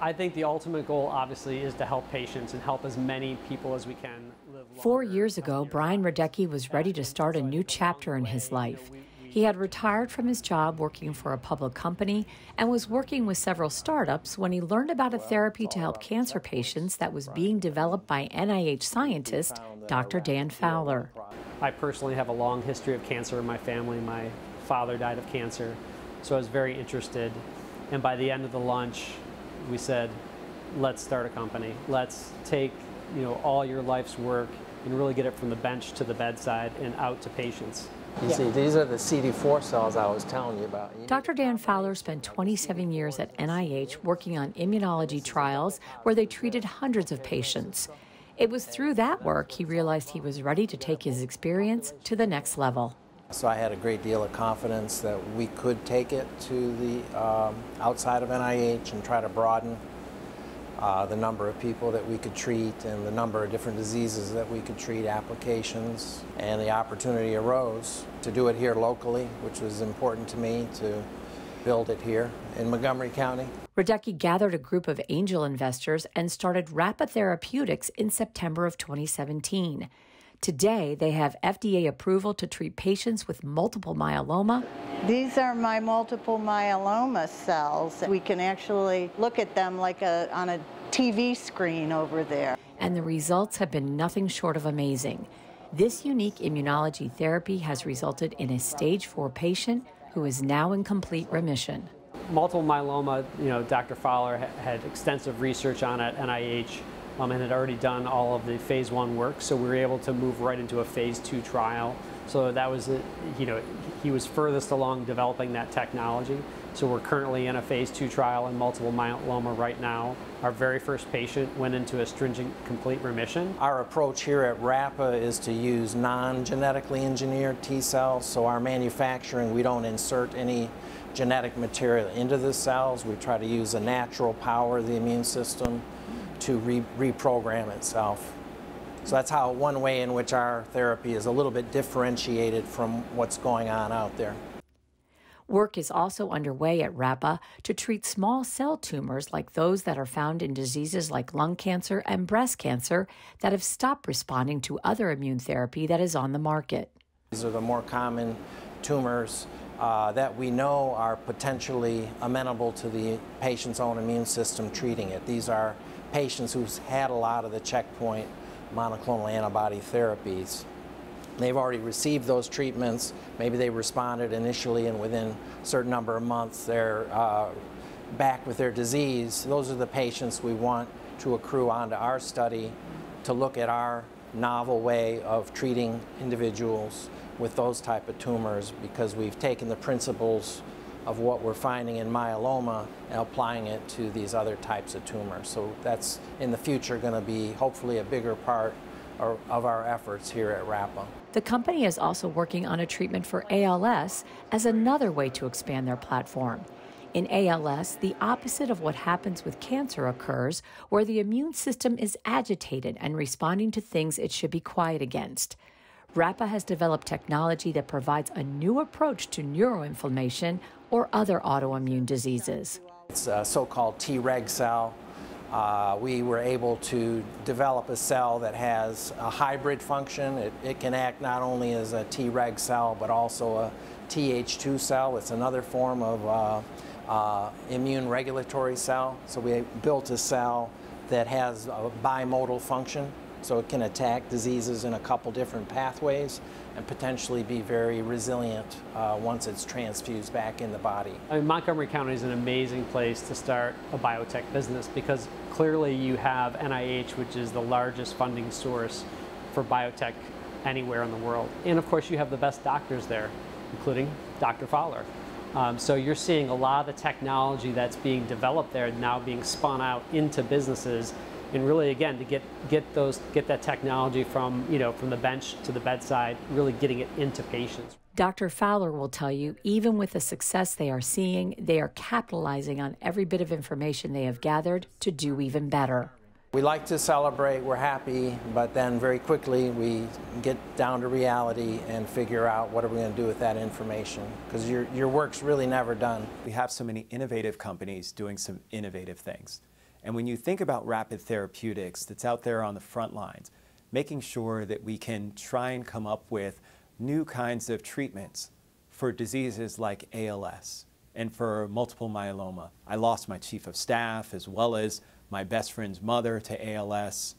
I think the ultimate goal, obviously, is to help patients and help as many people as we can live. Four years ago, Brian Radecki was ready to start a new chapter in his life. He had retired from his job working for a public company and was working with several startups when he learned about a therapy to help cancer patients that was being developed by NIH scientist Dr. Dan Fowler. I personally have a long history of cancer in my family. My father died of cancer, so I was very interested. And by the end of the lunch, we said, let's start a company. Let's take you know all your life's work and really get it from the bench to the bedside and out to patients. You yeah. see, these are the CD4 cells I was telling you about. You Dr. Dan Fowler spent 27 years at NIH working on immunology trials where they treated hundreds of patients. It was through that work he realized he was ready to take his experience to the next level. So I had a great deal of confidence that we could take it to the um, outside of NIH and try to broaden uh, the number of people that we could treat and the number of different diseases that we could treat, applications, and the opportunity arose to do it here locally, which was important to me to build it here in Montgomery County. Radecki gathered a group of angel investors and started Rapa Therapeutics in September of 2017. Today, they have FDA approval to treat patients with multiple myeloma. These are my multiple myeloma cells. We can actually look at them like a, on a TV screen over there. And the results have been nothing short of amazing. This unique immunology therapy has resulted in a stage 4 patient who is now in complete remission. Multiple myeloma, you know, Dr. Fowler had extensive research on it, NIH um, and had already done all of the phase one work. So we were able to move right into a phase two trial. So that was, you know, he was furthest along developing that technology. So we're currently in a phase two trial in multiple myeloma right now. Our very first patient went into a stringent complete remission. Our approach here at RAPA is to use non-genetically engineered T cells. So our manufacturing, we don't insert any genetic material into the cells. We try to use the natural power of the immune system to re reprogram itself. So that's how one way in which our therapy is a little bit differentiated from what's going on out there. Work is also underway at Rapa to treat small cell tumors like those that are found in diseases like lung cancer and breast cancer that have stopped responding to other immune therapy that is on the market. These are the more common tumors uh, that we know are potentially amenable to the patient's own immune system treating it. These are patients who've had a lot of the checkpoint monoclonal antibody therapies. They've already received those treatments. Maybe they responded initially, and within a certain number of months, they're uh, back with their disease. Those are the patients we want to accrue onto our study to look at our novel way of treating individuals with those type of tumors because we've taken the principles of what we're finding in myeloma and applying it to these other types of tumors. So that's in the future going to be hopefully a bigger part of our efforts here at Rapa. The company is also working on a treatment for ALS as another way to expand their platform. In ALS, the opposite of what happens with cancer occurs, where the immune system is agitated and responding to things it should be quiet against. Rapa has developed technology that provides a new approach to neuroinflammation or other autoimmune diseases. It's a so-called Treg cell. Uh, we were able to develop a cell that has a hybrid function. It, it can act not only as a Treg cell, but also a Th2 cell. It's another form of uh, uh, immune regulatory cell. So we built a cell that has a bimodal function so it can attack diseases in a couple different pathways and potentially be very resilient uh, once it's transfused back in the body. I mean, Montgomery County is an amazing place to start a biotech business because clearly you have NIH, which is the largest funding source for biotech anywhere in the world. And of course you have the best doctors there, including Dr. Fowler. Um, so you're seeing a lot of the technology that's being developed there now being spun out into businesses and really again to get get those get that technology from you know from the bench to the bedside really getting it into patients Dr. Fowler will tell you, even with the success they are seeing, they are capitalizing on every bit of information they have gathered to do even better. We like to celebrate, we're happy, but then very quickly we get down to reality and figure out what are we going to do with that information because your, your work's really never done. We have so many innovative companies doing some innovative things. And when you think about Rapa Therapeutics that's out there on the front lines, making sure that we can try and come up with new kinds of treatments for diseases like ALS and for multiple myeloma. I lost my chief of staff as well as my best friend's mother to ALS.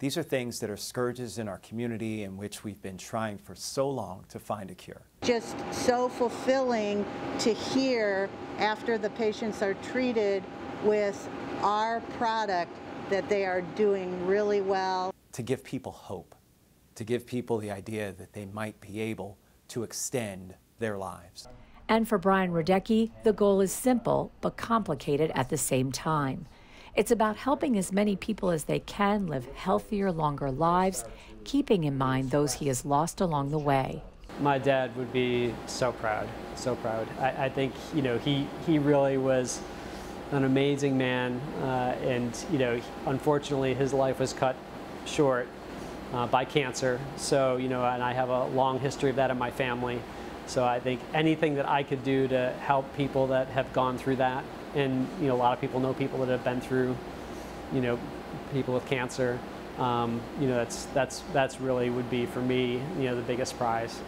These are things that are scourges in our community in which we've been trying for so long to find a cure. Just so fulfilling to hear after the patients are treated with our product that they are doing really well. To give people hope, to give people the idea that they might be able to extend their lives. And for Brian Radecki, the goal is simple but complicated at the same time. It's about helping as many people as they can live healthier, longer lives, keeping in mind those he has lost along the way. My dad would be so proud, so proud. I, I think, you know, he, he really was an amazing man, uh, and, you know, unfortunately his life was cut short uh, by cancer. So, you know, and I have a long history of that in my family. So I think anything that I could do to help people that have gone through that, and you know, a lot of people know people that have been through, you know, people with cancer. Um, you know, that's that's that's really would be for me, you know, the biggest prize.